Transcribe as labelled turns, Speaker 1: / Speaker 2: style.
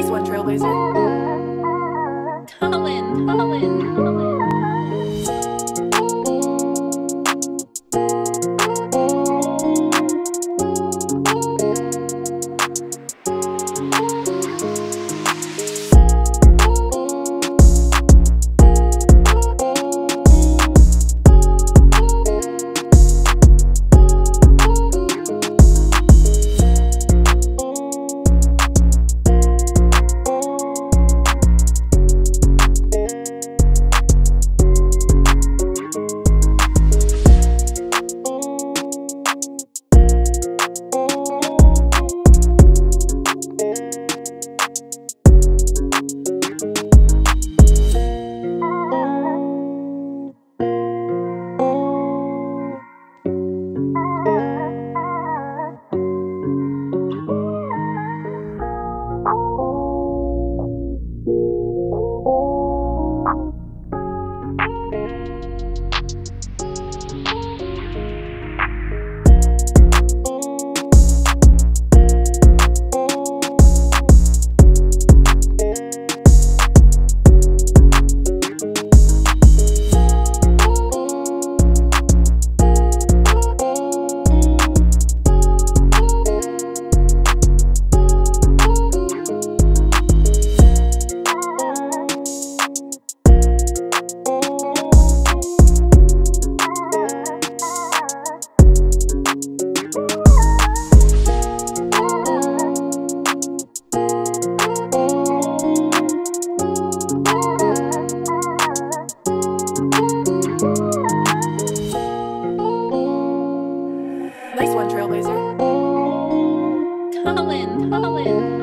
Speaker 1: Lace one trailblazer.
Speaker 2: Colin, Colin, Colin.
Speaker 1: One, Trailblazer.
Speaker 2: Colin, Colin.